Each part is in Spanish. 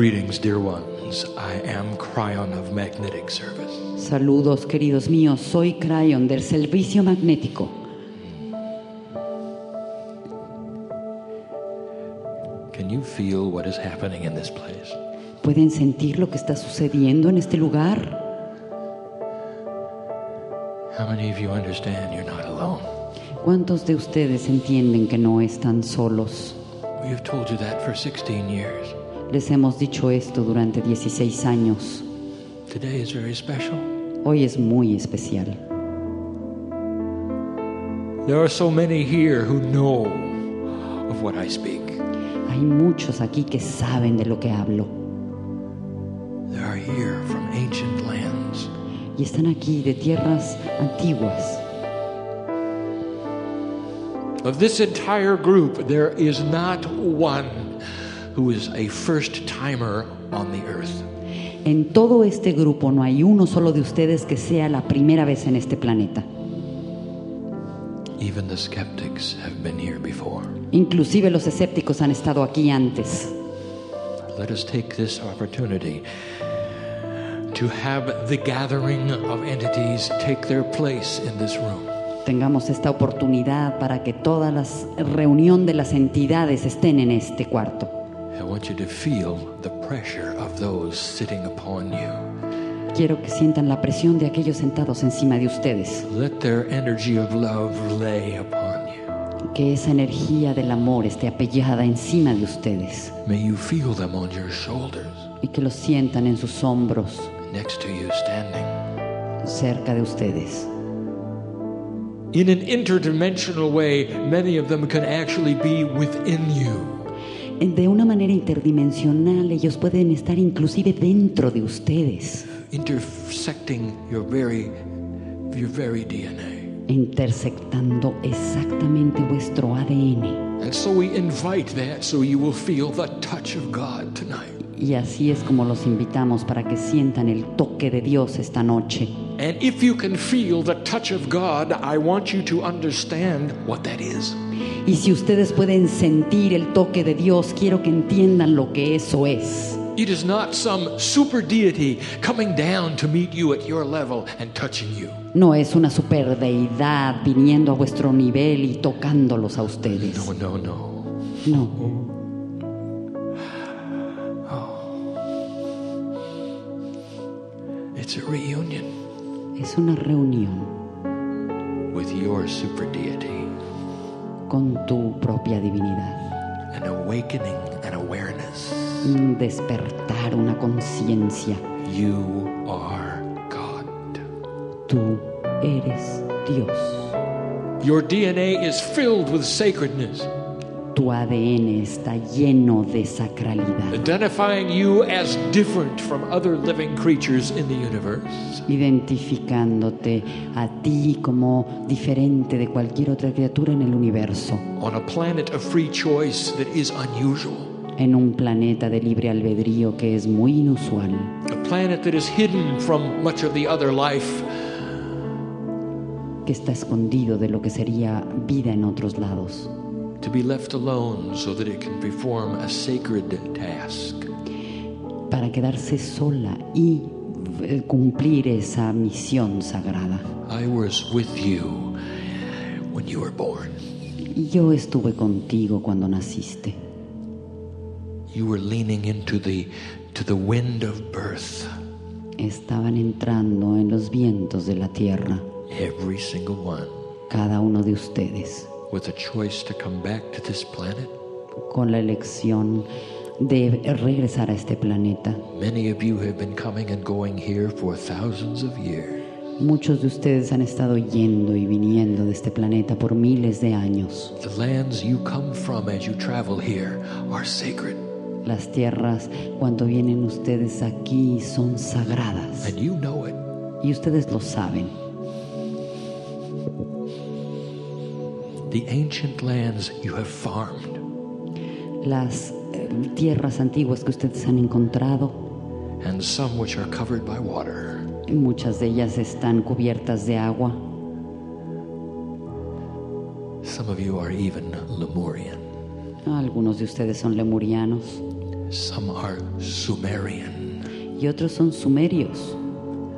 Greetings, dear ones. I am Cryon of Magnetic Service. Saludos, queridos míos. Soy Cryon del Servicio Magnético. Can you feel what is happening in this place? ¿Pueden sentir lo que está sucediendo en este lugar? How many of you understand you're not alone? ¿Cuántos de ustedes entienden que no están solos? We have told you that for 16 years. Les hemos dicho esto durante 16 años. Today is very special. Hoy es muy especial. There are so many here who know of what I speak. Hay muchos aquí que saben de lo que hablo They are here from ancient lands. y están aquí de tierras antiguas. Of this entire group, there is not one who is a first timer on the earth. En todo este grupo no hay uno solo de ustedes que sea la primera vez en este planeta. Even the skeptics have been here before. Inclusive los escépticos han estado aquí antes. Let us take this opportunity to have the gathering of entities take their place in this room. Tengamos esta oportunidad para que toda la reunión de las entidades estén en este cuarto. I want you to feel the pressure of those sitting upon you. Quiero que sientan la presión de aquellos sentados encima de ustedes. Let their energy of love lay upon you. Que esa energía del amor esté apellada encima de ustedes May you feel them on your shoulders, y que los sientan en sus hombros, next to you standing. cerca de ustedes. In an interdimensional way, many of them can actually be within you. De una manera interdimensional ellos pueden estar inclusive dentro de ustedes, intersecting your very your very DNA. intersectando exactamente vuestro ADN. And so we invite that so you will feel the touch of God tonight. Y así es como los invitamos para que sientan el toque de Dios esta noche. And if you can feel the touch of God, I want you to understand what that is. Y si ustedes pueden sentir el toque de Dios, quiero que entiendan lo que eso es. It is not some super deity coming down to meet you at your level and touching you. No es una superdeidad viniendo a vuestro nivel y tocándolos a ustedes. No, no, no. No, It's a reunion es una reunión with your super deity, con tu propia divinidad. an awakening and awareness. Un despertar, una conciencia. You are God. Tú eres Dios. Your DNA is filled with sacredness, Tu ADN está lleno de sacralidad, identifying you as different from other living creatures in the universe. identificándote a ti como diferente de cualquier otra criatura en el universo, On a planet of free choice that is unusual, en un planeta de libre albedrío que es muy inusual, a planet that is hidden from much of the other life, que está escondido de lo que sería vida en otros lados, to be left alone so that it can perform a sacred task. para quedarse sola y eh, cumplir esa misión sagrada. I was with you when you were born. Yo estuve contigo cuando naciste. You were leaning into the to the wind of birth. Estaban entrando en los vientos de la tierra, Every single one cada uno de ustedes, with a choice to come back to this planet. con la elección de regresar a este planeta. Many of you have been coming and going here for thousands of years. Muchos de ustedes han estado yendo y viniendo de este planeta por miles de años. The lands you come from as you travel here are sacred, Las tierras, cuando vienen ustedes aquí, son sagradas. and you know it. Y ustedes lo saben. The ancient lands you have farmed, Las eh, tierras antiguas que ustedes han encontrado, and some which are covered by water. muchas de ellas están cubiertas de agua. Some of you are even Lemurian. Algunos de ustedes son lemurianos. Some are Sumerian, y otros son sumerios,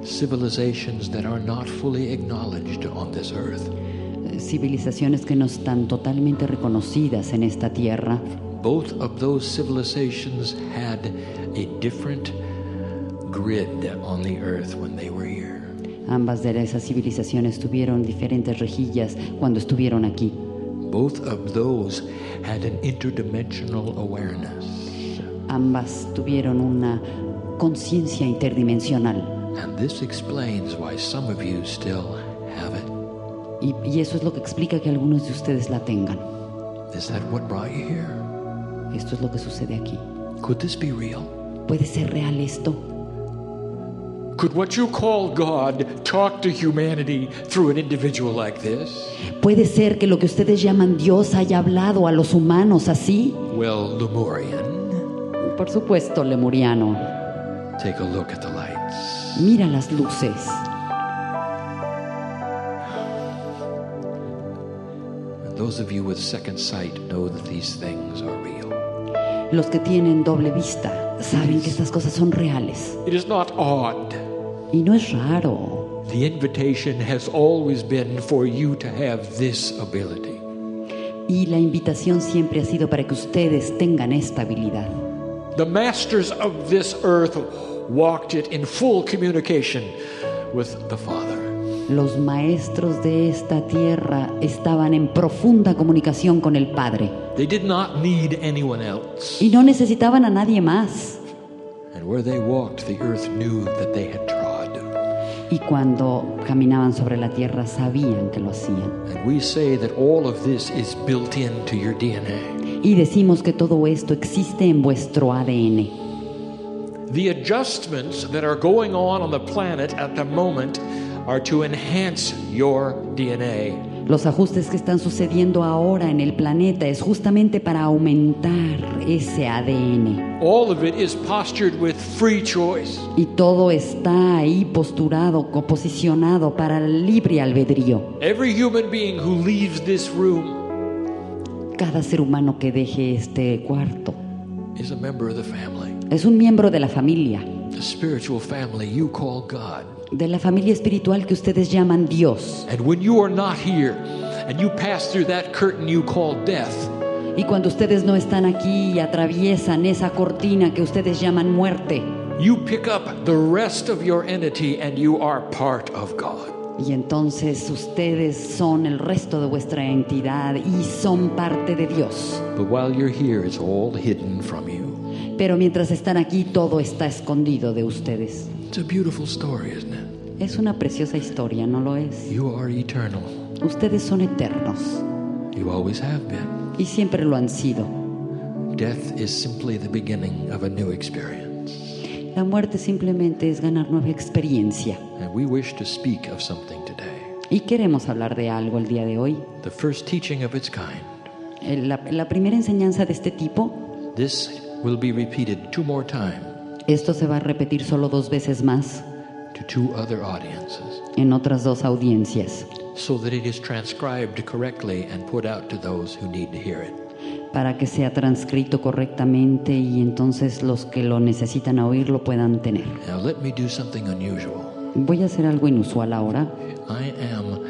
civilizations that are not fully acknowledged on this earth. Civilizaciones que no están totalmente reconocidas en esta tierra. Both of those civilizations had a different grid on the earth when they were here. Ambas de esas civilizaciones tuvieron diferentes rejillas cuando estuvieron aquí. Both of those had an interdimensional awareness. Ambas tuvieron una conciencia interdimensional. And this explains why some of you still. Y, y eso es lo que explica que algunos de ustedes la tengan. Is that what brought you here? Esto es lo que sucede aquí. Could this be real? ¿Puede ser real esto? Could what you call God talk to humanity through an individual like this? ¿Puede ser que lo que ustedes llaman Dios haya hablado a los humanos así? Well, Lemurian, Por supuesto, lemuriano. take a look at the lights. Mira las luces. Those of you with second sight know that these things are real. Los que tienen doble vista saben que estas cosas son reales. It is not odd. Y no es raro. The invitation has always been for you to have this ability. Y la invitación siempre ha sido para que ustedes tengan esta habilidad. The masters of this earth walked it in full communication with the Father. Los maestros de esta tierra estaban en profunda comunicación con el Padre They did not need anyone else. y no necesitaban a nadie más. And where they walked, the earth knew that they had trod. Y cuando caminaban sobre la tierra sabían que lo hacían. And we say that all of this is built into your DNA. Y decimos que todo esto existe en vuestro ADN. The adjustments that are going on on the planet at the moment are to enhance your DNA. Los ajustes que están sucediendo ahora en el planeta es justamente para aumentar ese ADN. All of it is postured with free choice. Y todo está ahí posturado, posicionado para el libre albedrío. Every human being who leaves this room Cada ser humano que deje este cuarto is a member of the family, es un miembro de la familia, the spiritual family you call God. De la familia espiritual que ustedes llaman Dios. And when you are not here and you pass through that curtain you call death, Y cuando ustedes no están aquí y atraviesan esa cortina que ustedes llaman muerte, you pick up the rest of your entity and you are part of God. y entonces ustedes son el resto de vuestra entidad y son parte de Dios. But while you're here, it's all hidden from you. Pero mientras están aquí, todo está escondido de ustedes. It's a beautiful story, isn't it? Es una preciosa historia, ¿no lo es? You are eternal. Ustedes son eternos You always have been. y siempre lo han sido. Death is simply the beginning of a new experience. La muerte simplemente es ganar nueva experiencia. And we wish to speak of something today. Y queremos hablar de algo el día de hoy. The first teaching of its kind. Eh, la, la primera enseñanza de este tipo, This will be repeated two more times esto se va a repetir solo dos veces más to two other audiences en otras dos audiencias, so that it is transcribed correctly and put out to those who need to hear it. para que sea transcrito correctamente y entonces los que lo necesitan oír lo puedan tener. Now, let me do something unusual. Voy a hacer algo inusual ahora. I am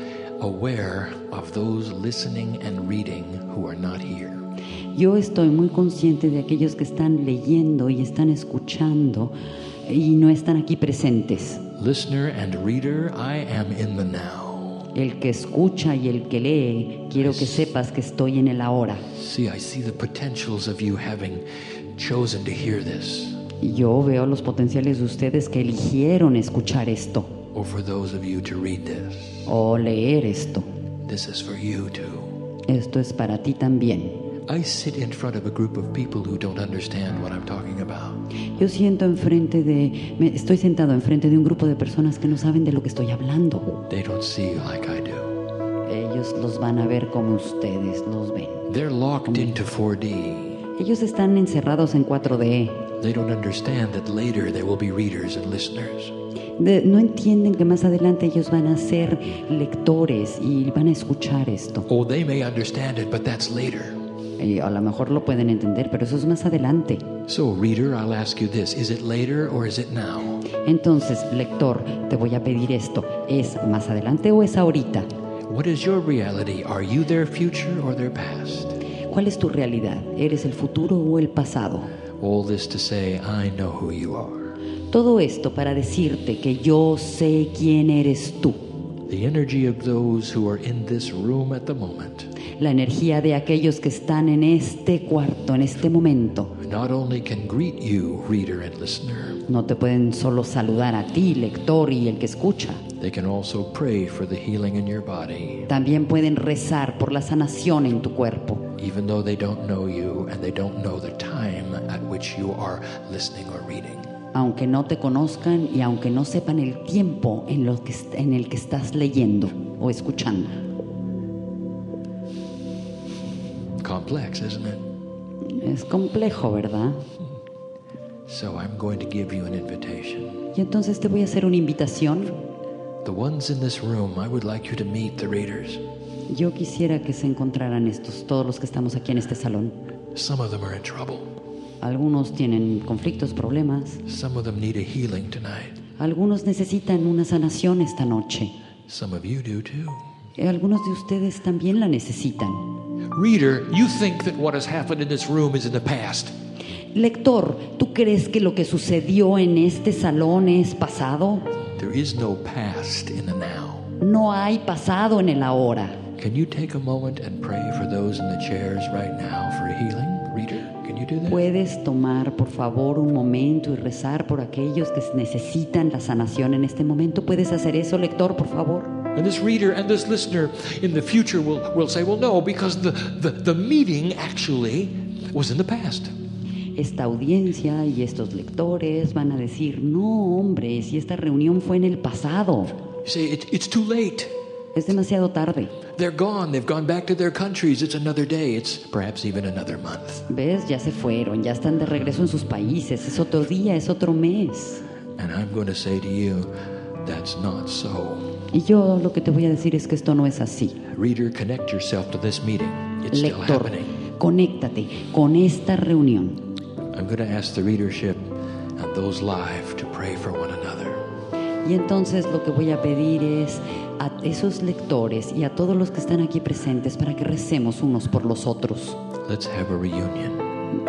aware of those listening and reading who are not here. Yo estoy muy consciente de aquellos que están leyendo y están escuchando y no están aquí presentes. Listener and reader, I am in the now. El que escucha y el que lee, quiero que sepas que estoy en el ahora. See, I see the potentials of you having chosen to hear this, Yo veo los potenciales de ustedes que eligieron escuchar esto or for those of you to read this. o leer esto. This is for you too. Esto es para ti también. I sit in front of a group of people who don't understand what I'm talking about. Yo siento enfrente de, me- estoy sentado enfrente de un grupo de personas que no saben de lo que estoy hablando. They don't see like I do. Ellos los van a ver como ustedes los ven. They're locked into 4D. Ellos están encerrados en 4D. They don't understand that later there will be readers and listeners. De- no entienden que más adelante ellos van a ser lectores y van a escuchar esto. Oh, they may understand it, but that's later. Y a lo mejor lo pueden entender, pero eso es más adelante. So, reader, I'll ask you this is it later or is it now? Entonces, lector, te voy a pedir esto. ¿Es más adelante o es ahorita? What is your reality? Are you their future or their past? ¿Cuál es tu realidad? ¿Eres el futuro o el pasado? All this to say, I know who you are. Todo esto para decirte que yo sé quién eres tú. The energy of those who are in this room at the moment La energía de aquellos que están en este cuarto, en este momento. not only can greet you, reader and listener, No te pueden solo saludar a ti, lector y el que escucha. they can also pray for the healing in your body, También pueden rezar por la sanación en tu cuerpo, even though they don't know you and they don't know the time at which you are listening or reading. Aunque no te conozcan y aunque no sepan el tiempo en, lo que, en el que estás leyendo o escuchando. Complex, isn't it? Es complejo, ¿verdad? So I'm going to give you an invitation. Y entonces te voy a hacer una invitación. The ones in this room, I would like you to meet the readers. Yo quisiera que se encontraran estos, todos los que estamos aquí en este salón. Some of them are in trouble. Algunos tienen conflictos, problemas. Some of them need a healing tonight. Algunos necesitan una sanación esta noche. Some of you do too. Eh, Algunos de ustedes también la necesitan. Reader, you think that what has happened in this room is in the past. Lector, ¿tú crees que lo que sucedió en este salón es pasado? There is no past in the now. No hay pasado en el ahora. Can you take a moment and pray for those in the chairs right now for healing? ¿Puedes tomar, por favor, un momento y rezar por aquellos que necesitan la sanación en este momento? ¿Puedes hacer eso, lector, por favor? And this reader and this listener in the future will, will say, well, no, because the, the, the meeting actually was in the past. Esta audiencia y estos lectores van a decir, no, hombre, si esta reunión fue en el pasado, You say, it, it's too late. Es demasiado tarde. They're gone. They've gone back to their countries. It's another day. It's perhaps even another month. ¿Ves? Ya se fueron, ya están de regreso en sus países, es otro día, es otro mes. And I'm going to say to you, that's not so. Y yo lo que te voy a decir es que esto no es así. Reader, connect yourself to this meeting. It's still Lector, happening. conéctate con esta reunión. I'm going to ask the readership and those live to pray for one another. Y entonces lo que voy a pedir es esos lectores y a todos los que están aquí presentes para que recemos unos por los otros. Let's have a reunion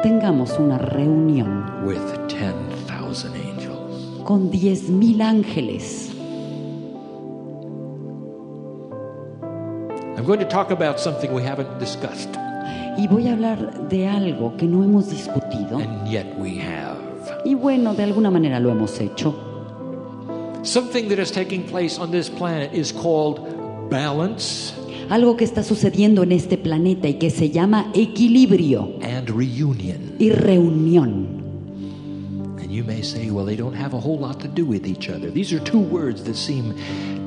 Tengamos una reunión with 10,000 angels. con 10.000 ángeles. I'm going to talk about something we haven't discussed, Y voy a hablar de algo que no hemos discutido. and yet we have. Y bueno, de alguna manera lo hemos hecho. Something that is taking place on this planet is called balance Algo que está sucediendo en este planeta y que se llama equilibrio and reunion. y reunión. And you may say, well, they don't have a whole lot to do with each other. These are two words that seem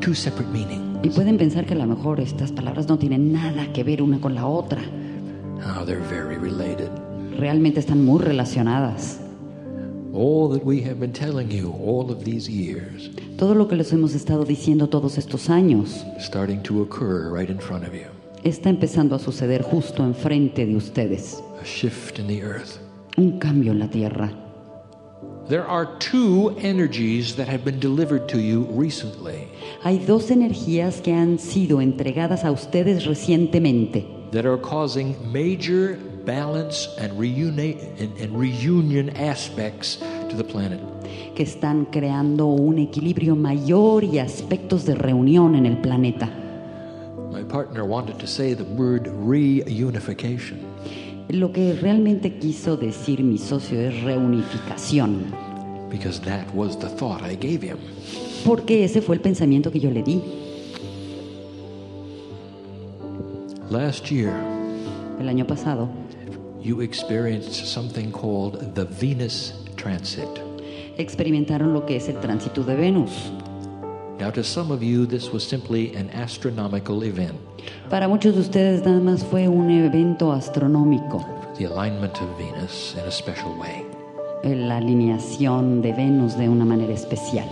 two separate meanings. Y pueden pensar que a lo mejor estas palabras no tienen nada que ver una con la otra. Oh, they're very related. Realmente están muy relacionadas. All that we have been telling you all of these years Todo lo que les hemos estado diciendo todos estos años starting to occur right in front of you. está empezando a suceder justo enfrente de ustedes. A shift in the earth. Un cambio en la tierra. There are two energies that have been delivered to you recently Hay dos energías que han sido entregadas a ustedes recientemente that are causing major balance and, reuni- and, and reunion aspects to the planet. que están creando un equilibrio mayor y aspectos de reunión en el planeta. My partner wanted to say the word reunification. Lo que realmente quiso decir mi socio es reunificación, because that was the thought I gave him. porque ese fue el pensamiento que yo le di. Last year, El año pasado you experienced something called the Venus transit. experimentaron lo que es el tránsito de Venus. Now, to some of you, this was simply an astronomical event, Para muchos de ustedes nada más fue un evento astronómico, the alignment of Venus in a special way. la alineación de Venus de una manera especial.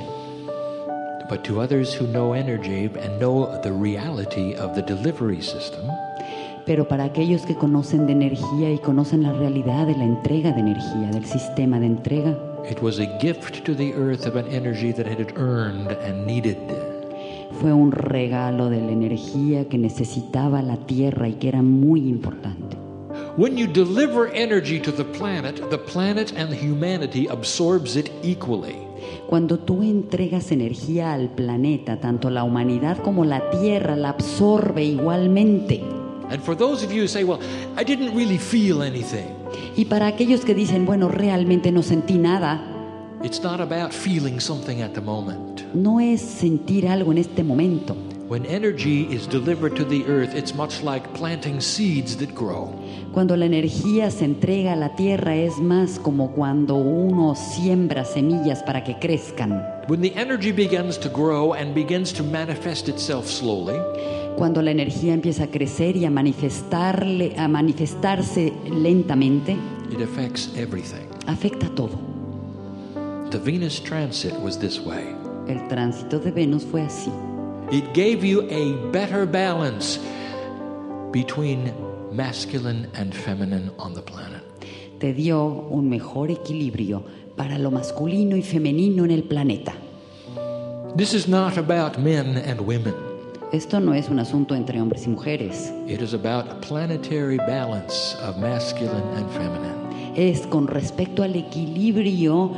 But to others who know energy and know the reality of the delivery system, Pero para aquellos que conocen de energía y conocen la realidad de la entrega de energía, del sistema de entrega, It was a gift to the earth of an energy that it had earned and needed. fue un regalo de la energía que necesitaba la Tierra y que era muy importante. When you deliver energy to the planet, the planet and humanity absorbs it equally. Cuando tú entregas energía al planeta, tanto la humanidad como la Tierra la absorbe igualmente. And for those of you who say, well, I didn't really feel anything, Y para aquellos que dicen, bueno, realmente no sentí nada, it's not about feeling something at the moment. no es sentir algo en este momento. When energy is delivered to the earth, it's much like planting seeds that grow. Cuando la energía se entrega a la tierra es más como cuando uno siembra semillas para que crezcan. When the energy begins to grow and begins to manifest itself slowly, Cuando la energía empieza a crecer y a manifestarle, a manifestarse lentamente, it affects everything. afecta todo. The Venus transit was this way. El tránsito de Venus fue así. It gave you a better balance between masculine and feminine on the planet. Te dio un mejor equilibrio para lo masculino y femenino en el planeta. This is not about men and women. Esto no es un asunto entre hombres y mujeres. It is about a planetary balance of masculine and feminine. Es con respecto al equilibrio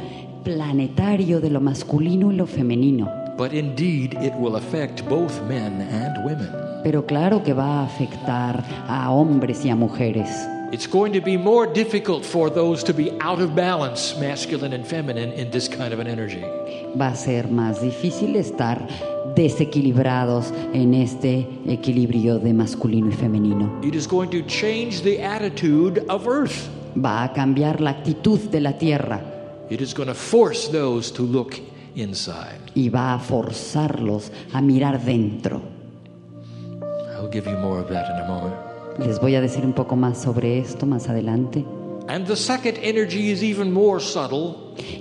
planetario de lo masculino y lo femenino. But indeed, it will affect both men and women. Pero claro que va a afectar a hombres y a mujeres. It's going to be more difficult for those to be out of balance, masculine and feminine, in this kind of an energy. Va a ser más difícil estar desequilibrados en este equilibrio de masculino y femenino. It is going to change the attitude of Earth. Va a cambiar la actitud de la Tierra It is going to force those to look inside. y va a forzarlos a mirar dentro. I'll give you more of that in a moment. Les voy a decir un poco más sobre esto más adelante. And the second energy is even more subtle,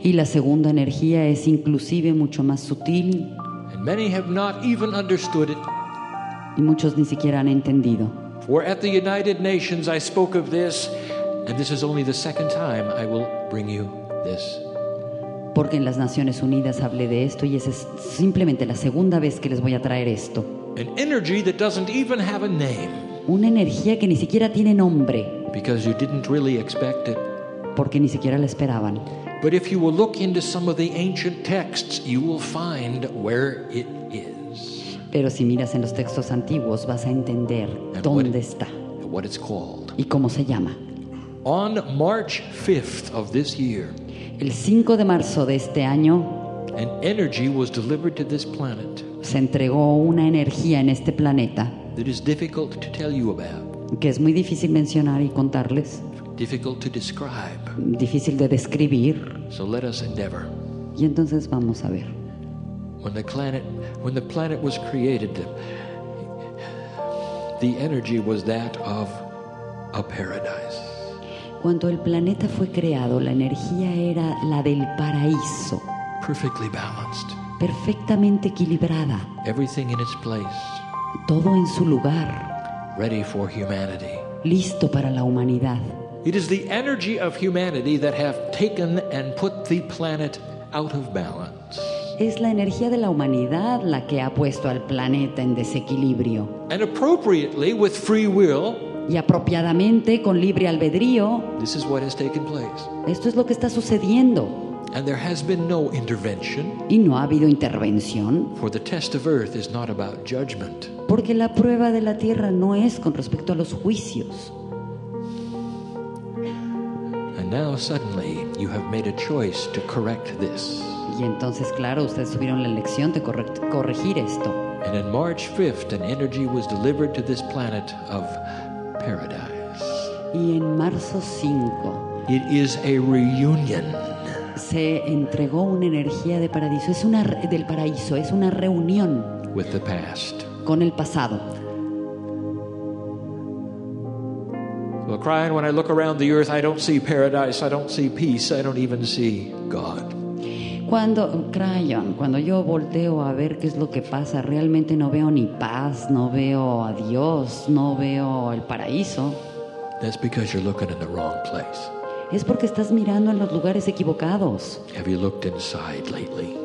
Y la segunda energía es inclusive mucho más sutil and many have not even understood it. y muchos ni siquiera han entendido. For at the United Nations I spoke of this, and this is only the second time I will bring you this. Porque en las Naciones Unidas hablé de esto y esa es simplemente la segunda vez que les voy a traer esto. An energy that doesn't even have a name Una energía que ni siquiera tiene nombre, because you didn't really expect it. porque ni siquiera la esperaban. But if you will look into some of the ancient texts, you will find where it is Pero si miras en los textos antiguos vas a entender And what- dónde está and what it's called. y cómo se llama. On March 5th of this year, El 5 de marzo de este año an energy was delivered to this planet se entregó una energía en este planeta that is difficult to tell you about, que es muy difícil mencionar y contarles, difficult to describe. difícil de describir. So let us endeavor. Y entonces vamos a ver. When the planet, when the planet was created, the energy was that of a paradise. Cuando el planeta fue creado, la energía era la del paraíso, perfectly balanced, perfectamente equilibrada, everything in its place, todo en su lugar, ready for humanity. listo para la humanidad. It is the energy of humanity that have taken and put the planet out of balance. Es la energía de la humanidad la que ha puesto al planeta en desequilibrio. And appropriately, with free will, Y apropiadamente, con libre albedrío, this is what has taken place. esto es lo que está sucediendo. And there has been no intervention, Y no ha habido intervención, for the test of earth is not about judgment. porque la prueba de la tierra no es con respecto a los juicios. And now suddenly you have made a choice to correct this. Y entonces, claro, ustedes tuvieron la elección de corregir esto. And on March 5th, an energy was delivered to this planet of paradise. Y en marzo 5 It is a reunion se entregó una energía de paraíso, es una del paraíso, es una reunión with the past. con el pasado. Well, crying, when I look around the earth, I don't see paradise, I don't see peace, I don't even see God. Cuando, Crayon, cuando yo volteo a ver qué es lo que pasa, realmente no veo ni paz, no veo a Dios, no veo el paraíso. That's because you're looking in the wrong place. Es porque estás mirando en los lugares equivocados. Have you looked inside lately?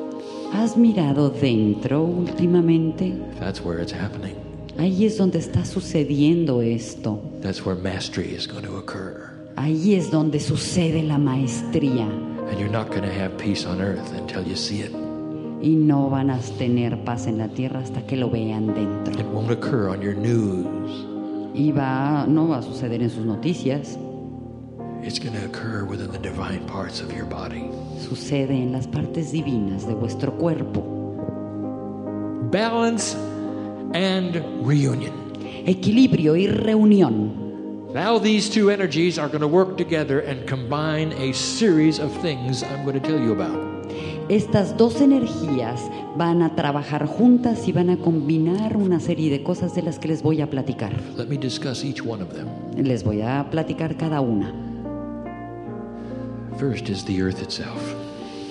¿Has mirado dentro últimamente? That's where it's happening. Ahí es donde está sucediendo esto. That's where mastery is going to occur. Ahí es donde sucede la maestría. And you're not going to have peace on earth until you see it. Y no van a tener paz en la tierra hasta que lo vean dentro. It won't occur on your news. Y va, no va a suceder en sus noticias. It's going to occur within the divine parts of your body. Sucede en las partes divinas de vuestro cuerpo. Balance and reunion. Equilibrio y reunión. Now these two energies are going to work together and combine a series of things I'm going to tell you about. Estas dos energías van a trabajar juntas y van a combinar una serie de cosas de las que les voy a platicar. Let me discuss each one of them. Les voy a platicar cada una. First is the earth itself.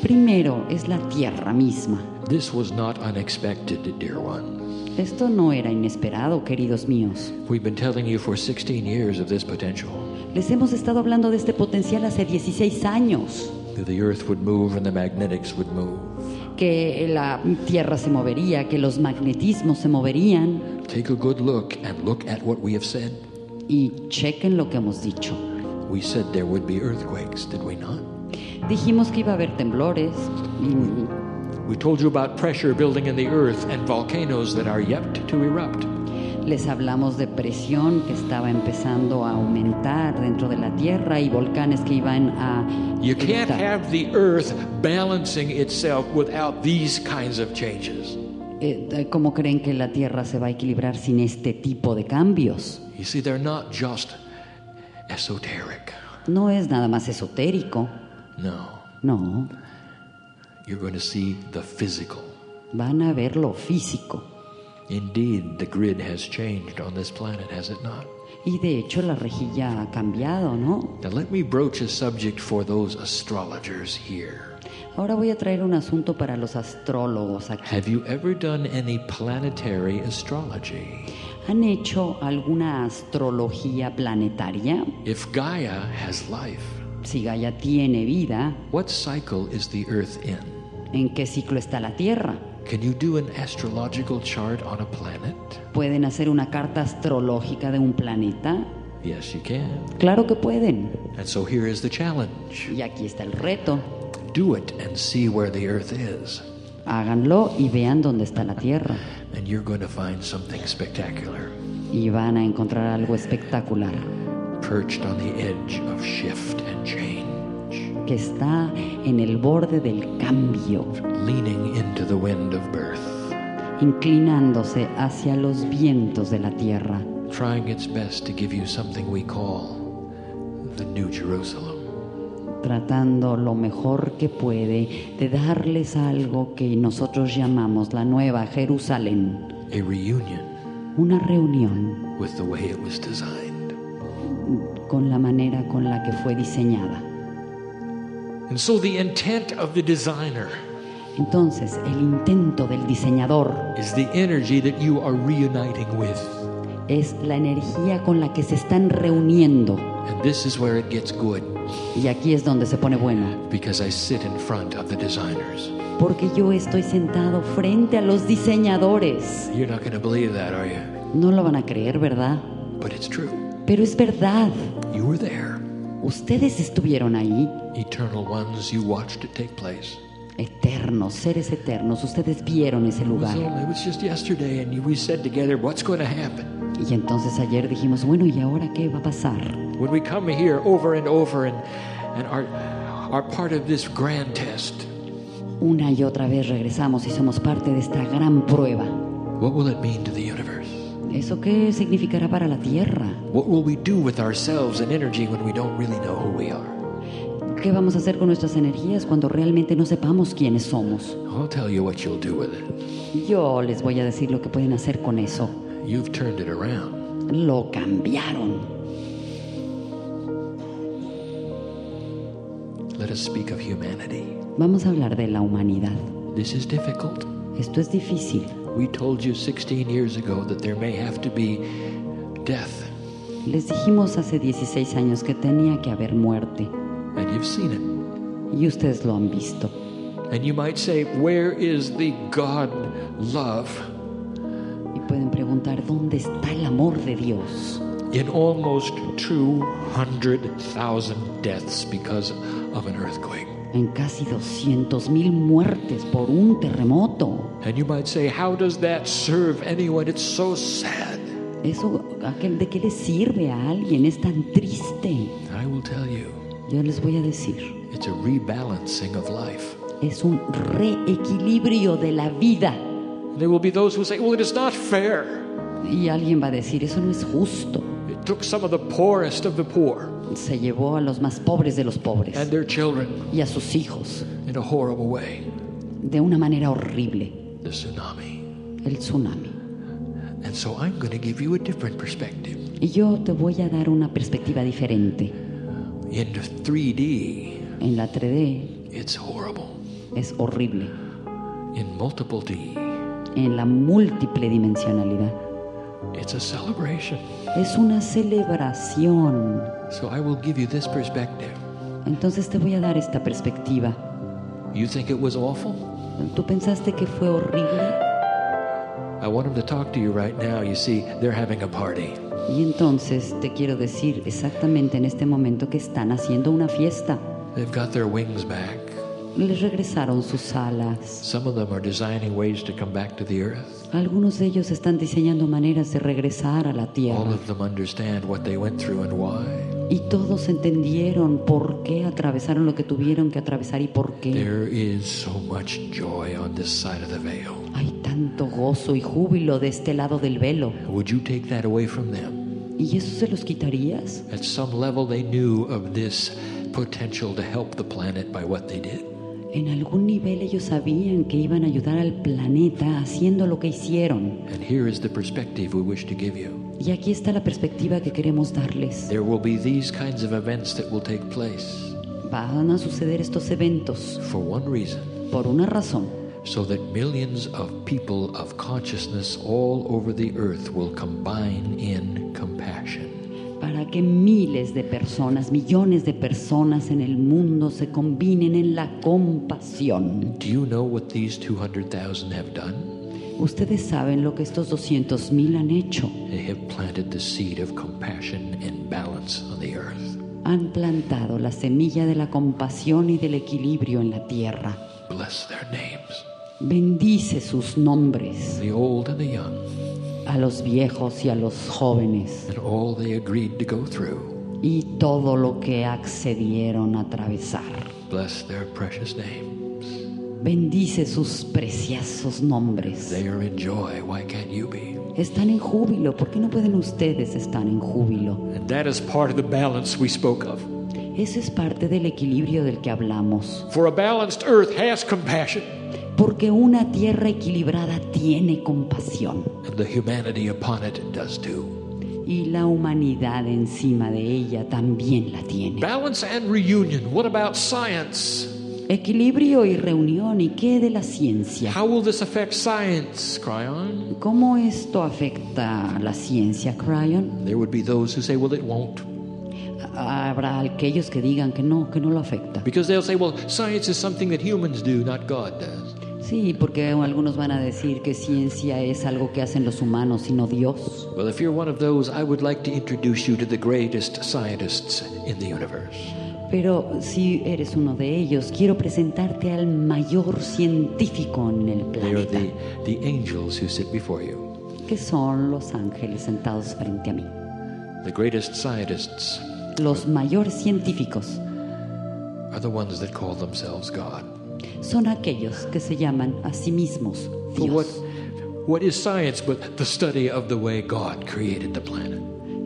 Primero es la tierra misma. This was not unexpected, dear ones. Esto no era inesperado, queridos míos. We've been telling you for 16 years of this potential. Les hemos estado hablando de este potencial hace 16 años, That the earth would move and the magnetics would move. que la tierra se movería, que los magnetismos se moverían Take a good look and look at what we have said. y chequen lo que hemos dicho. We said there would be earthquakes, did we not? Dijimos que iba a haber temblores We told you about pressure building in the earth and volcanoes that are yet to erupt. les hablamos de presión que estaba empezando a aumentar dentro de la tierra y volcanes que iban a You can't have the earth balancing itself without these kinds of changes. Eh, ¿Cómo creen que la tierra se va a equilibrar sin este tipo de cambios? You see, they're not just esoteric. No es nada más esotérico, No. no. You're going to see the physical. Van a ver lo físico. Indeed, the grid has changed on this planet, has it not? Y de hecho la rejilla ha cambiado, ¿no? Now, let me broach a subject for those astrologers here. Ahora voy a traer un asunto para los astrólogos aquí. Have you ever done any planetary astrology? ¿Han hecho alguna astrología planetaria? If Gaia has life, Si Gaia tiene vida, what cycle is the Earth in? ¿en qué ciclo está la Tierra? Can you do an astrological chart on a planet? ¿Pueden hacer una carta astrológica de un planeta? Yes, you can. Claro que pueden. And so here is the challenge Y aquí está el reto. do it and see where the Earth is. Háganlo y vean dónde está la Tierra. And you're going to find something spectacular. Y van a encontrar algo espectacular. Perched on the edge of shift and change, que está en el borde del cambio, leaning into the wind of birth, inclinándose hacia los vientos de la Tierra, trying its best to give you something we call the New Jerusalem. Tratando lo mejor que puede de darles algo que nosotros llamamos la Nueva Jerusalén, A reunion una reunión with the way it was designed. con la manera con la que fue diseñada. And so the intent of the designer Entonces, el intento del diseñador is the energy that you are reuniting with. es la energía con la que se están reuniendo. And this is where it gets good Y aquí es donde se pone bueno, because I sit in front of the designers. porque yo estoy sentado frente a los diseñadores. You're not going to believe that, are you? No lo van a creer, ¿verdad? But it's true. Pero es verdad. You were there. Ustedes estuvieron ahí, Eternal ones, you watched it take place. Eternos, seres eternos. Ustedes vieron ese lugar. only, it was just yesterday, and we said together, What's going to happen? Y entonces ayer dijimos, bueno, ¿y ahora qué va a pasar? When we come here over and over and, and are, are part of this grand test, Una y otra vez regresamos y somos parte de esta gran prueba. what will it mean to the universe? ¿Eso qué significará para la Tierra? What will we do with ourselves and energy when we don't really know who we are? ¿Qué vamos a hacer con nuestras energías cuando realmente no sepamos quiénes somos? I'll tell you what you'll do with it. Yo les voy a decir lo que pueden hacer con eso. You've turned it around. Lo cambiaron. Let us speak of humanity. Vamos a hablar de la humanidad. This is difficult. Esto es difícil. We told you 16 years ago that there may have to be death, Les dijimos hace 16 años que tenía que haber muerte you've seen it. y ustedes lo han visto. And you might say, Where is the God love Y pueden preguntar, ¿dónde está el amor de Dios? in almost 200,000 deaths because of an earthquake? En casi 200 mil muertes por un terremoto. And you might say, How does that serve anyone? It's so sad. ¿Eso de qué le sirve a alguien? Es tan triste. I will tell you, Yo les voy a decir, it's a rebalancing of life. es un reequilibrio de la vida. There will be those who say, Well, it is not fair. Y alguien va a decir, eso no es justo. It took some of the poorest of the poor Se llevó a los más pobres de los pobres and their children y a sus hijos in a horrible way. de una manera horrible. The tsunami. El tsunami. And so I'm going to give you a different perspective. Y yo te voy a dar una perspectiva diferente. In 3D, En la 3D it's horrible. es horrible. In multiple D, En la múltiple dimensionalidad it's a celebration. es una celebración. So I will give you this perspective. Entonces te voy a dar esta perspectiva. You think it was awful? ¿Tú pensaste que fue horrible? I want them to talk to you right now. You see, they're having a party. Y entonces te quiero decir exactamente en este momento que están haciendo una fiesta. They've got their wings back. Les regresaron sus alas. Some of them are designing ways to come back to the earth. Algunos de ellos están diseñando maneras de regresar a la All tierra. of them understand what they went through and why. Y todos entendieron por qué atravesaron lo que tuvieron que atravesar y por qué. There is so much joy on this side of the veil. Hay tanto gozo y júbilo de este lado del velo. Would you take that away from them? ¿Y eso se los quitarías? At some level, they knew of this potential to help the planet by what they did. En algún nivel ellos sabían que iban a ayudar al planeta haciendo lo que hicieron. And here is the perspective we wish to give you. Y aquí está la perspectiva que queremos darles. There will be these kinds of events that will take place Van a suceder estos eventos for one reason por una razón, so that millions of people of consciousness all over the earth will combine in compassion. para que miles de personas, millones de personas en el mundo se combinen en la compasión. Do you know what these 200,000 have done? Ustedes saben lo que estos 200.000 han hecho. They have planted the seed of compassion and balance on the earth. Han plantado la semilla de la compasión y del equilibrio en la tierra. Bless their names, Bendice sus nombres the old and the young, a los viejos y a los jóvenes and all they agreed to go through. y todo lo que accedieron a atravesar. Bless their precious names. Bendice sus preciosos nombres. They are in joy. Why can't you be? Están en júbilo. ¿Por qué no pueden ustedes estar en júbilo? And that is part of the balance we spoke of. Eso es parte del equilibrio del que hablamos. For a balanced earth has compassion, Porque una tierra equilibrada tiene compasión. and the humanity upon it does too. Y la humanidad encima de ella también la tiene. Balance and reunion. What about science? Equilibrio y reunión. ¿Y qué de la ciencia? How will this affect science, Cryon? ¿Cómo esto afecta a la ciencia, Cryon? There would be those who say, well, it won't. Habrá aquellos que digan que no, que no lo afecta. Because they'll say, well, science is something that humans do, not God does. Sí, porque algunos van a decir que ciencia es algo que hacen los humanos y no Dios. Well, if you're one of those, I would like to introduce you to the greatest scientists in the universe. Pero si eres uno de ellos, quiero presentarte al mayor científico en el They are planeta, the, the angels who sit before you. que son los ángeles sentados frente a mí. The greatest scientists Los mayores científicos are the ones that call themselves God. son aquellos que se llaman a sí mismos what, Dios. what is science but the study of the way God created the planet?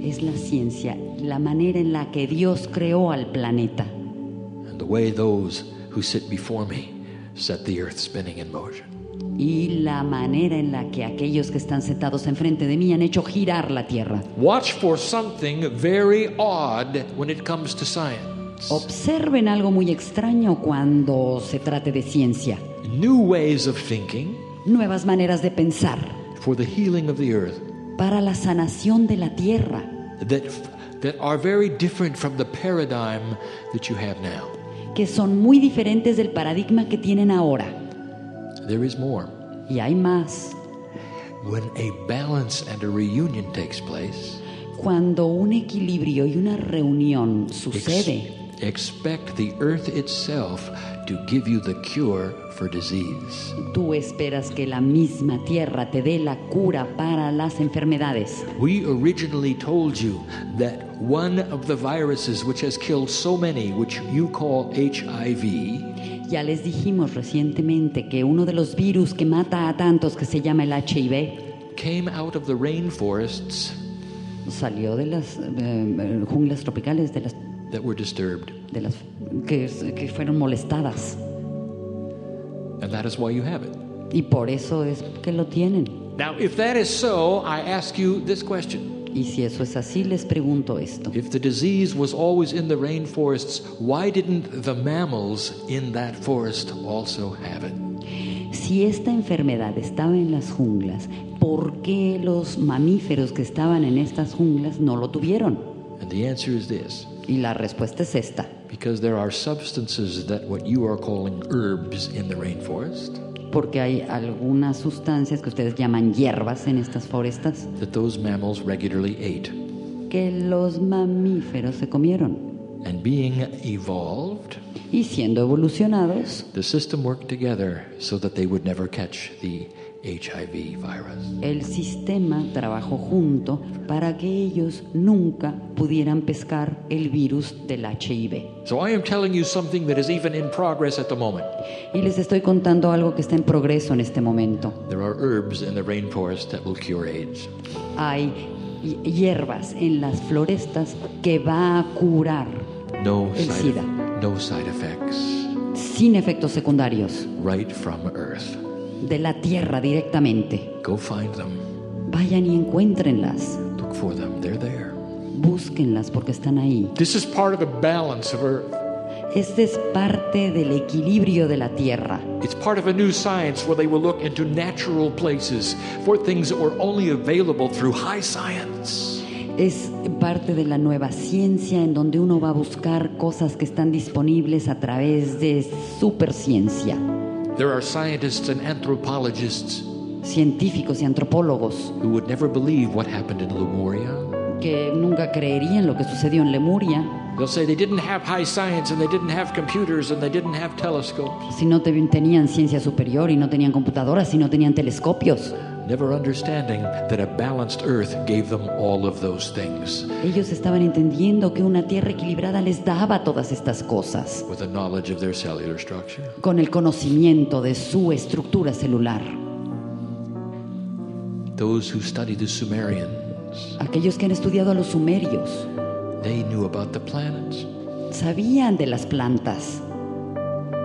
Es la ciencia, la manera en la que Dios creó al planeta And the way those who sit before me set the earth spinning in motion. Y la manera en la que aquellos que están sentados enfrente de mí han hecho girar la tierra. Watch for something very odd when it comes to science. Observen algo muy extraño cuando se trate de ciencia. New ways of thinking Nuevas maneras de pensar for the healing of the earth para la sanación de la tierra that, that are very different from the paradigm that you have now. que son muy diferentes del paradigma que tienen ahora. There is more. Y hay más. When a balance and a reunion takes place, Cuando un equilibrio y una reunión ex- sucede, expect the earth itself to give you the cure for disease. tú esperas que la misma tierra te dé la cura para las enfermedades. We originally told you that one of the viruses which has killed so many, which you call HIV, Ya les dijimos recientemente que uno de los virus que mata a tantos, que se llama el HIV, came out of the rainforests salió de las eh, eh, junglas tropicales, de las, that were disturbed. de las que, que fueron molestadas. And that is why you have it. Y por eso es que lo tienen. Now, if that is so, I ask you this question. Y si eso es así, les pregunto esto. If the disease was always in the rainforests, why didn't the mammals in that forest also have it? Si esta enfermedad estaba en las junglas, ¿por qué los mamíferos que estaban en estas junglas no lo tuvieron? And the answer is this Y la respuesta es esta. because there are substances that what you are calling herbs in the rainforest, Porque hay algunas sustancias que ustedes llaman hierbas en estas forestas that those mammals regularly ate. que los mamíferos se comieron. And being evolved, Y siendo evolucionados, the system worked together so that they would never catch the. El sistema trabajó junto para que ellos nunca pudieran pescar el virus del HIV. So I am telling you something that is even in progress at the moment. Y les estoy contando algo que está en progreso en este momento. There are herbs in the rainforest that will cure AIDS. Hay hi- hierbas en las florestas que va a curar No El side, SIDA. no side effects. sin efectos secundarios Right from earth. De la tierra directamente. Go find them. Vayan y encuéntrenlas, Look for them. They're there. búsquenlas porque están ahí. This is part of the balance of earth. Este es parte del equilibrio de la tierra. It's part of a new science where they will look into natural places for things that were only available through high science. Es parte de la nueva ciencia en donde uno va a buscar cosas que están disponibles a través de superciencia. There are scientists and anthropologists Científicos y antropólogos who would never believe what happened in Lemuria. que nunca creerían lo que sucedió en Lemuria They'll say they didn't have high science and they didn't have computers and they didn't have telescopes. si no te- tenían ciencia superior y no tenían computadoras y no tenían telescopios. Never understanding that a balanced earth gave them all of those things Ellos estaban entendiendo que una tierra equilibrada les daba todas estas cosas with the knowledge of their cellular structure. con el conocimiento de su estructura celular. Those who studied the Sumerians, Aquellos que han estudiado a los sumerios they knew about the planets. sabían de las plantas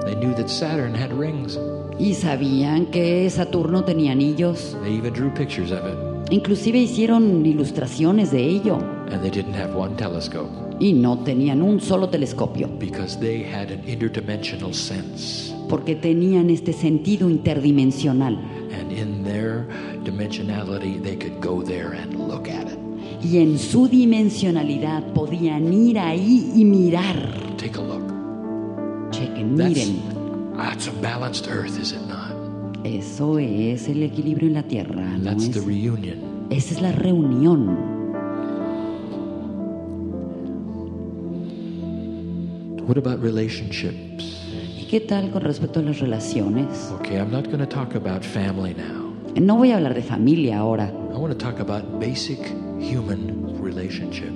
They knew that Saturn had rings. Y sabían que Saturno tenía anillos. They even drew pictures of it. Inclusive hicieron ilustraciones de ello And they didn't have one telescope y no tenían un solo telescopio because they had an interdimensional sense. porque tenían este sentido interdimensional And in their dimensionality, they could go there and look at it. y en su dimensionalidad podían ir ahí y mirar. Take a look. Chequen, miren. that's a balanced earth, is it not? Eso es el equilibrio en la tierra. ¿no That's the es? reunion. Esa es la reunión. What about relationships? ¿Y qué tal con respecto a las relaciones? Okay, I'm not going to talk about family now. No voy a hablar de familia ahora. I want to talk about basic human relationships.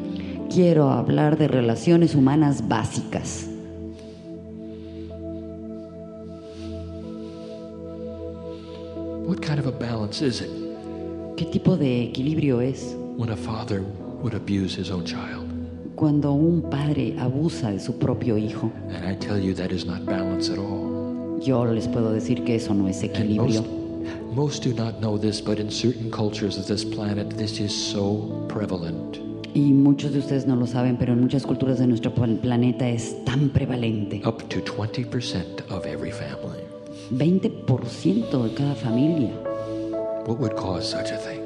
Quiero hablar de relaciones humanas básicas. Balance is it ¿Qué tipo de equilibrio es when a father would abuse his own child? cuando un padre abusa de su propio hijo? And I tell you, that is not balance at all. Yo les puedo decir que eso no es equilibrio. most, most do not know this, but in certain cultures of this planet, this is so prevalent. Y muchos de ustedes no lo saben, pero en muchas culturas de nuestro planeta es tan prevalente. up to 20% of every family. 20% de cada familia. What would cause such a thing?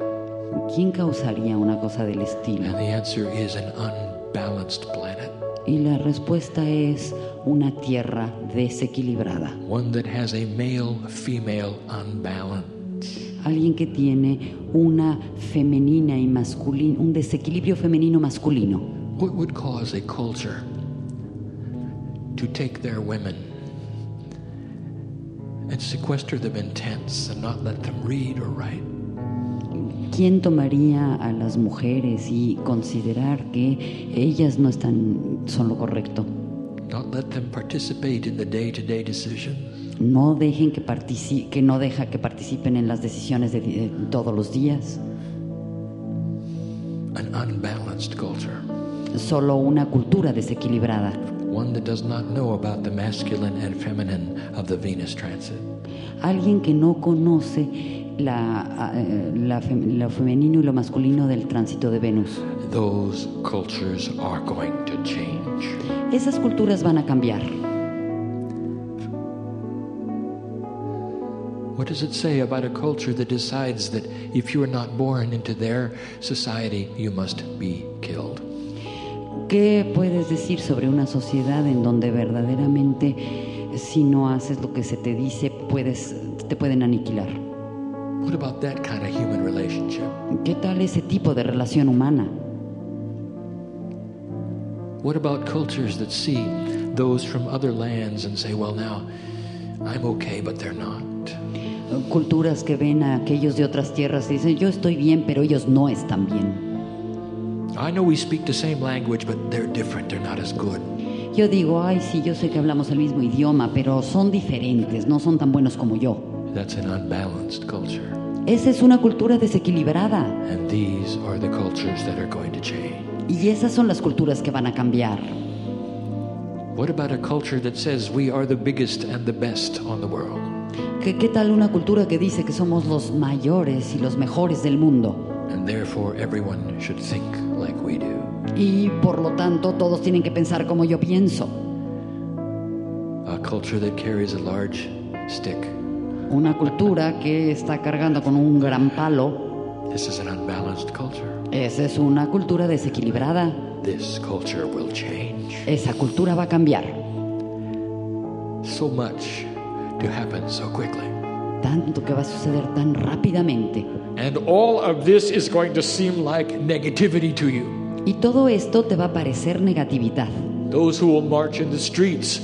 ¿Quién causaría una cosa del estilo? And the answer is an unbalanced planet, Y la respuesta es una tierra desequilibrada. one that has a male female unbalance. Alguien que tiene una femenina y masculina, un desequilibrio femenino masculino. What would cause a culture to take their women and sequester them in tents and not let them read or write? ¿Quién tomaría a las mujeres y considerar que ellas no están son lo correcto? Not let them participate in the day day decisions? No dejen que partici- que no deja que participen en las decisiones de, de todos los días. An unbalanced culture, Solo una cultura desequilibrada. One that does not know about the masculine and feminine of the Venus transit. Alguien que no conoce la, eh, la lo femenino y lo masculino del tránsito de Venus. Those cultures are going to change. Esas culturas van a cambiar. What does it say about a culture that decides that if you are not born into their society, you must be killed? ¿Qué puedes decir sobre una sociedad en donde verdaderamente si no haces lo que se te dice puedes te pueden aniquilar? What about that kind of human relationship? ¿Qué tal ese tipo de relación humana? What about cultures that see those from other lands and say, well, now I'm okay, but they're not? Culturas que ven a aquellos de otras tierras y dicen, yo estoy bien, pero ellos no están bien. I know we speak the same language, but they're different. They're not as good. Yo digo, ay, sí, yo sé que hablamos el mismo idioma, pero son diferentes, no son tan buenos como yo. That's an unbalanced culture. Esa es una cultura desequilibrada And these are the cultures that are going to change. y esas son las culturas que van a cambiar. What about a culture that says we are the biggest and the best on the world? ¿Qué, qué tal una cultura que dice que somos los mayores y los mejores del mundo? And therefore, everyone should think like we do. Y por lo tanto todos tienen que pensar como yo pienso. A culture that carries a large stick. Una cultura que está cargando con un gran palo. This is an unbalanced culture. Esa es una cultura desequilibrada. This culture will change. Esa cultura va a cambiar. So much to happen so quickly. Tanto que va a suceder tan rápidamente. And all of this is going to seem like negativity to you. Y todo esto te va a parecer negatividad. Those who will march in the streets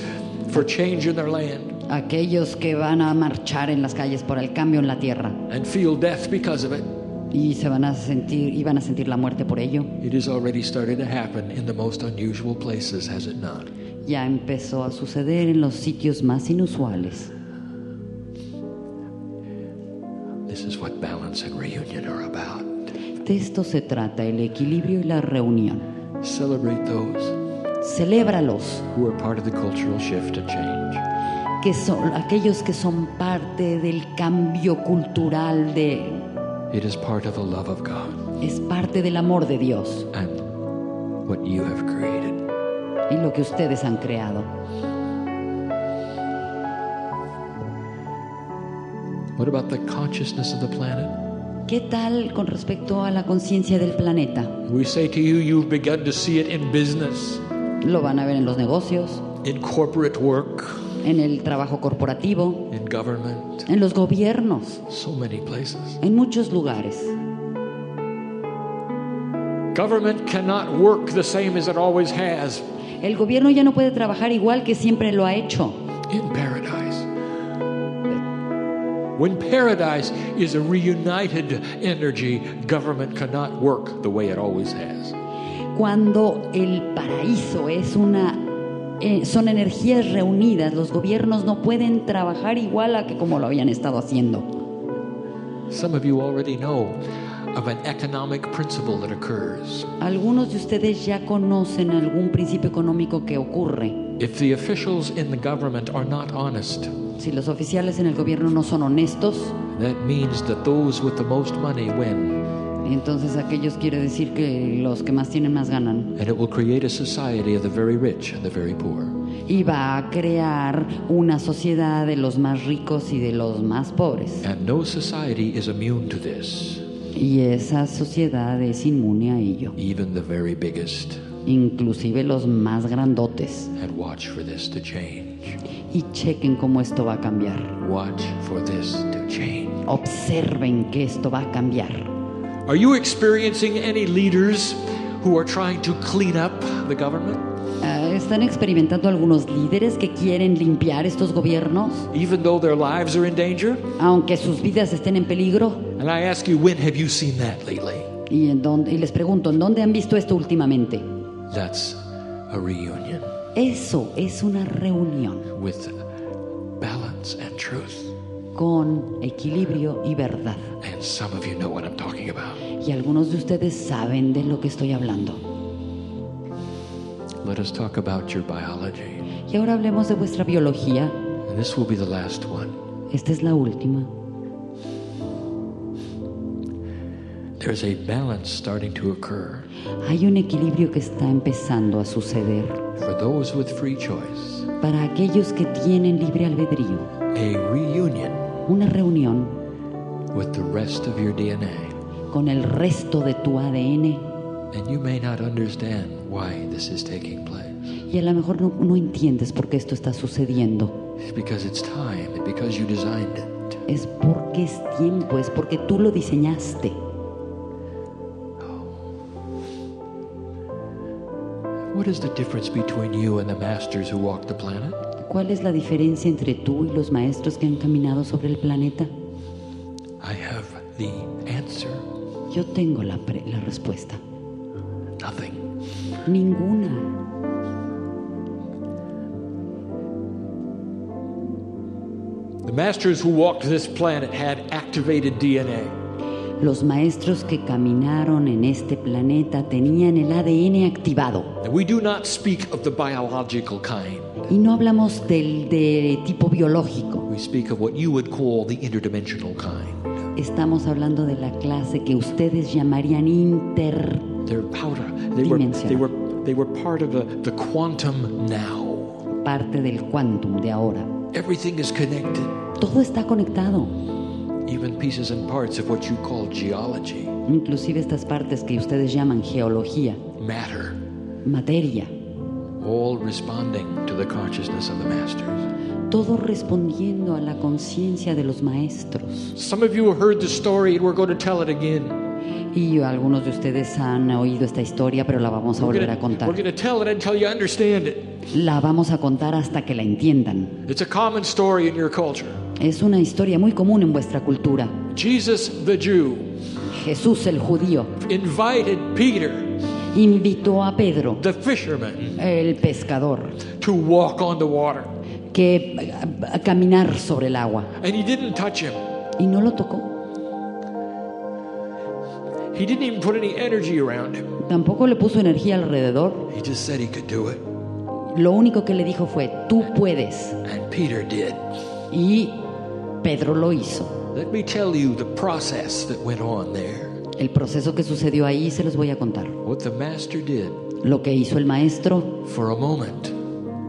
for change in their land Aquellos que van a marchar en las calles por el cambio en la tierra and feel death because of it. y se van a sentir y van a sentir la muerte por ello. It has already started to happen in the most unusual places, has it not? Ya empezó a suceder en los sitios más inusuales. De esto se trata, el equilibrio y la reunión. Celebrate those Celébralos, who are part of the cultural shift and change. que son aquellos que son parte del cambio cultural de It is part of the love of God es parte del amor de Dios and what you have created. y lo que ustedes han creado. What about the consciousness of the planet? ¿Qué tal con respecto a la conciencia del planeta? We say to you, you've begun to see it in business, Lo van a ver en los negocios, in corporate work, en el trabajo corporativo, in government, en los gobiernos, so many places. en muchos lugares. Government cannot work the same as it always has El gobierno ya no puede trabajar igual que siempre lo ha hecho. in paradise. When paradise is a reunited energy, government cannot work the way it always has. Cuando el paraíso es una eh, son energías reunidas, los gobiernos no pueden trabajar igual a que como lo habían estado haciendo. Some of you already know of an economic principle that occurs. Algunos de ustedes ya conocen algún principio económico que ocurre. If the officials in the government are not honest, Si los oficiales en el gobierno no son honestos, that means that those with the most money win. Entonces aquellos quiere decir que los que más tienen más ganan. And it will create a society of the very rich and the very poor. Y va a crear una sociedad de los más ricos y de los más pobres. And no society is immune to this, Y esa sociedad es inmune a ello. even the very biggest. Inclusive los más grandotes. And watch for this to change. Y chequen cómo esto va a cambiar. Watch for this to change. Observen que esto va a cambiar. Are you experiencing any leaders who are trying to clean up the government? Ah, ¿Están experimentando algunos líderes que quieren limpiar estos gobiernos, Even though their lives are in danger? aunque sus vidas estén en peligro? And I ask you, when have you seen that lately? Y, en dónde- y les pregunto, ¿en dónde han visto esto últimamente? That's a reunion Eso es una reunión with balance and truth. con equilibrio y verdad. And some of you know what I'm talking about. Y algunos de ustedes saben de lo que estoy hablando. Let us talk about your biology. Y ahora hablemos de vuestra biología. And this will be the last one. Esta es la última. There's a balance starting to occur Hay un equilibrio que está empezando a suceder for those with free choice. para aquellos que tienen libre albedrío. A reunion Una reunión with the rest of your DNA. con el resto de tu ADN And you may not understand why this is taking place. y a lo mejor no, no entiendes por qué esto está sucediendo. It's because it's time because you designed it. Es porque es tiempo, es porque tú lo diseñaste. What is the difference between you and the masters who walk the planet? ¿Cuál es la diferencia entre tú y los maestros que han caminado sobre el planeta? I have the answer. Yo tengo la, pre- la respuesta. Nothing. Ninguna. The masters who walked this planet had activated DNA. Los maestros que caminaron en este planeta tenían el ADN activado. We do not speak of the biological kind. Y no hablamos del de tipo biológico. We speak of what you would call the interdimensional kind. Estamos hablando de la clase que ustedes llamarían inter... They're powder. They were, Dimensional. they were, they were part of the, the quantum now. parte del quantum de ahora. Everything is connected, Todo está conectado. Even pieces and parts of what you call geology, Inclusive estas partes que ustedes llaman geología, matter, materia. all responding to the consciousness of the masters. Todo respondiendo a la conciencia de los maestros. Some of you have heard the story, and we're going to tell it again. Y algunos de ustedes han oído esta historia, pero la vamos a We're volver a going contar. to tell it until you understand it. La vamos a contar hasta que la entiendan. It's a common story in your culture. Es una historia muy común en vuestra cultura. Jesus the Jew Jesús el judío invited Peter, invitó a Pedro, the fisherman, el pescador, to walk on the water. que a caminar sobre el agua. And he didn't touch him. Y no lo tocó. He didn't even put any energy around him. Tampoco le puso energía alrededor. He just said he could do it. Lo único que le dijo fue, tú puedes. And Peter did. Y Pedro lo hizo. Let me tell you the process that went on there. El proceso que sucedió ahí se los voy a contar. What the master did Lo que hizo el maestro for a moment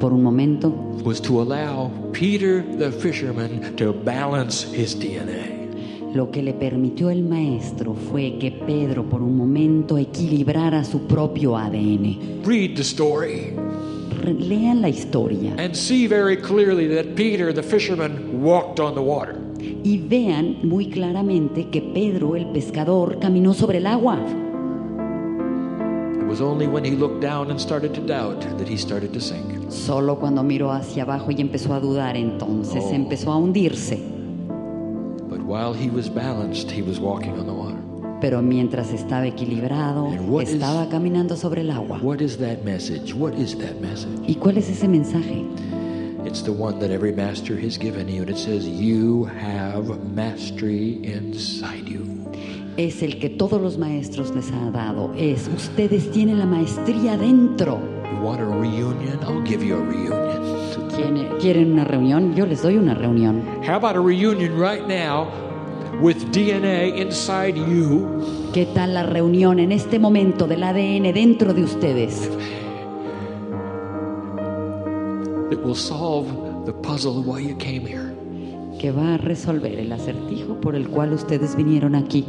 por un momento was to allow Peter the fisherman to balance his DNA. Lo que le permitió el maestro fue que Pedro por un momento equilibrara su propio ADN. Read the story Lean la historia and see very clearly that Peter the fisherman walked on the water. y vean muy claramente que Pedro el pescador caminó sobre el agua. It was only when he looked down and started to doubt that he started to sink. Solo cuando miró hacia abajo y empezó a dudar, entonces Oh. empezó a hundirse. While he was balanced, he was walking on the water. Pero mientras estaba equilibrado, is- estaba caminando sobre el agua. What is that message? What is that message? ¿Y cuál es ese mensaje? It's the one that every master has given you, and it says, You have mastery inside you. Es el que todos los maestros les ha dado. Es, ustedes tienen la maestría dentro. You want a reunion? I'll give you a reunion. ¿Quieren- ¿Quieren una reunión? Yo les doy una reunión. How about a reunion right now with DNA inside you ¿Qué tal la reunión en este momento del ADN dentro de ustedes? that will solve the puzzle of why you came here? Que va a resolver el acertijo por el cual ustedes vinieron aquí.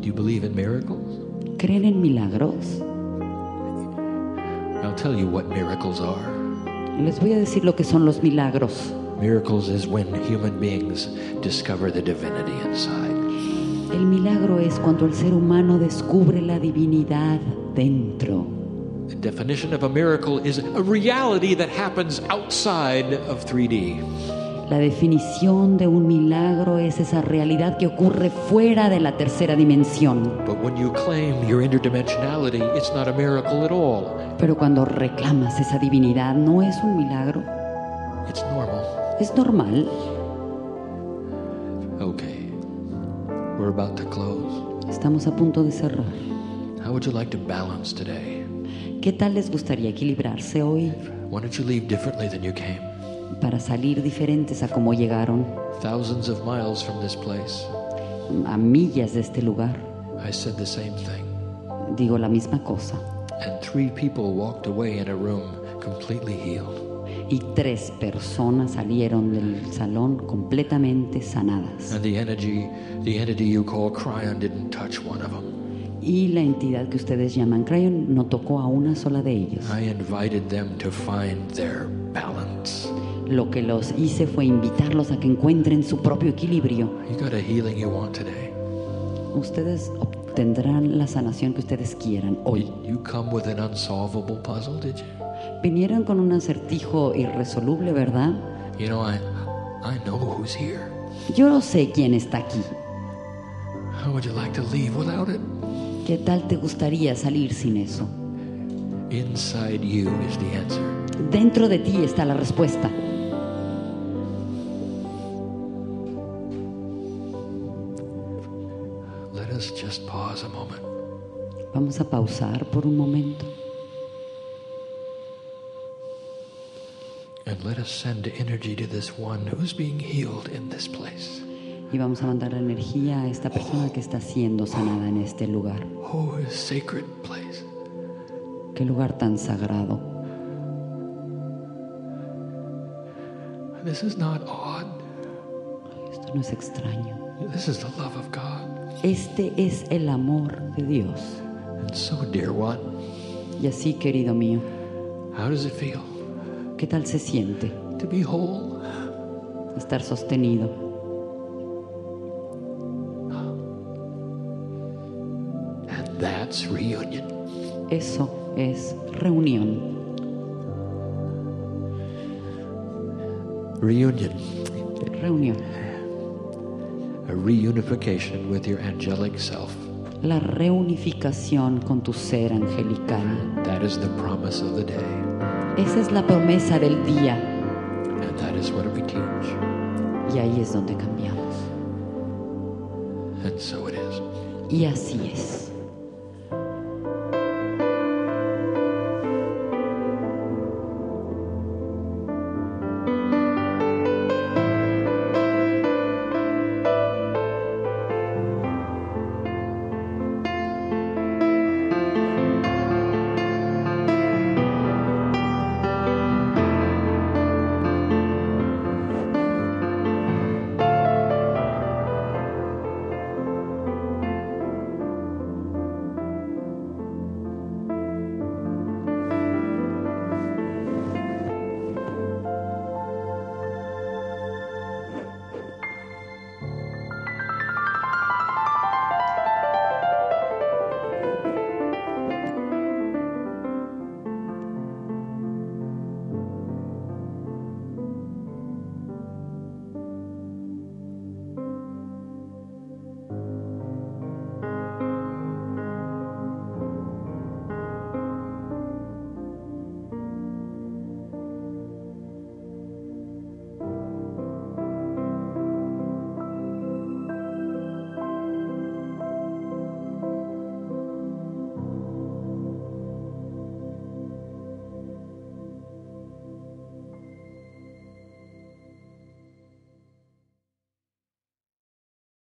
Do you believe in miracles? ¿Creen en milagros? I'll tell you what miracles are. Les voy a decir lo que son los milagros. Miracles is when human beings discover the divinity inside. El milagro es cuando el ser humano descubre la divinidad dentro. The definition of a miracle is a reality that happens outside of 3D. La definición de un milagro es esa realidad que ocurre fuera de la tercera dimensión. But when you claim your interdimensionality, it's not a miracle at all. Pero cuando reclamas esa divinidad no es un milagro, It's normal. es normal. Okay. We're about to close. Estamos a punto de cerrar. How would you like to balance today? ¿Qué tal les gustaría equilibrarse hoy Why don't you leave differently than you came? Para salir diferentes a como llegaron, Thousands of miles from this place, a millas de este lugar? I said the same thing. Digo la misma cosa. And three people walked away in a room completely healed. Y tres personas salieron del salón completamente sanadas. And the energy, the entity you call Cryon didn't touch one of them. Y la entidad que ustedes llaman Crayon no tocó a una sola de ellos. I invited them to find their balance. Lo que los hice fue invitarlos a que encuentren su propio equilibrio. You got a healing you want today. Ustedes obtendrán la sanación que ustedes quieran hoy. You come with an unsolvable puzzle, did you? Vinieron con un acertijo irresoluble, ¿verdad? You know, I, I know who's here. Yo sé quién está aquí. How would you like to leave without it? ¿Qué tal te gustaría salir sin eso? Inside you is the answer. Dentro de ti está la respuesta. Vamos a pausar por un momento And let us send energy to this one who's being healed in this place. y vamos a mandar energía a esta persona que está siendo sanada en este lugar. Oh, a sacred place. Qué lugar tan sagrado. This is not odd. Esto no es extraño. This is the love of God. Este es el amor de Dios. And so, dear one, Y así, querido mío, how does it feel ¿qué tal se siente to be whole? estar sostenido? And that's reunion. Eso es reunión. Reunion. Reunión. A reunification with your angelic self. La reunificación con tu ser angelical. That is the promise of the day. Esa es la promesa del día. And that is what we teach. Y ahí es donde cambiamos. And so it is. Y así es.